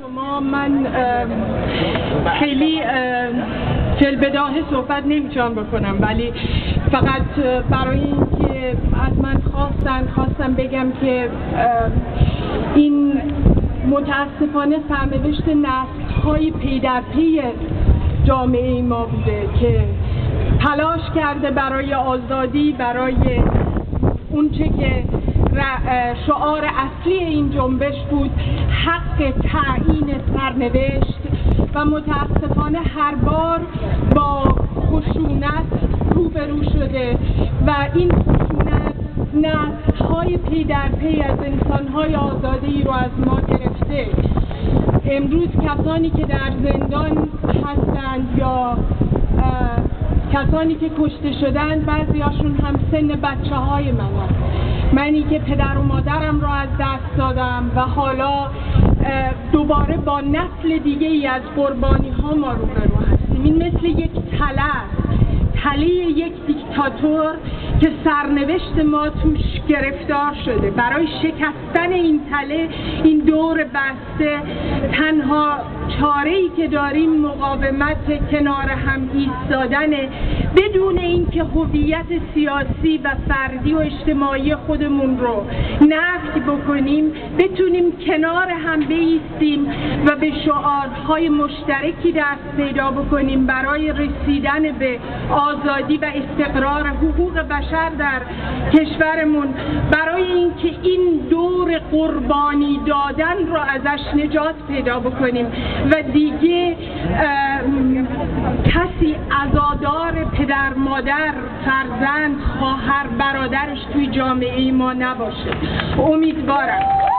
شما من خیلی فلبداه صحبت نمی‌تونم بکنم ولی فقط برای اینکه از من خواستن خواستم بگم که این متاسفانه سرنوشت نسل های پی در پی جامعه ما بوده که تلاش کرده برای آزادی برای اونچه که شعار اصلی این جنبش بود حق تعیین سرنوشت و متاسفانه هر بار با خشونت روبرو شده و این خشونت نسل های پی در پی از انسان های آزادی رو از ما گرفته. امروز کسانی که در زندان هستند یا کسانی که کشته شدن بعضیاشون هم سن بچه های من هست منی که پدر و مادرم را از دست دادم و حالا دوباره با نسل دیگه ای از قربانی ها ما روبرو هستیم. این مثل یک تله تله یک دیکتاتور که سرنوشت ما توش گرفتار شده. برای شکستن این تله این دور بسته تنها چاره ای که داریم مقاومت کنار هم ایستادنه بدون اینکه هویت سیاسی و فردی و اجتماعی خودمون رو نفی بکنیم بتونیم کنار هم بیستیم و به شعارهای مشترکی دست پیدا بکنیم برای رسیدن به آزادی و استقرار حقوق بشر در کشورمون. برای اینکه این دور قربانی دادن رو ازش نجات پیدا بکنیم. و دیگه کسی عزادار پدر مادر فرزند خواهر برادرش توی جامعه ما نباشه. امیدوارم.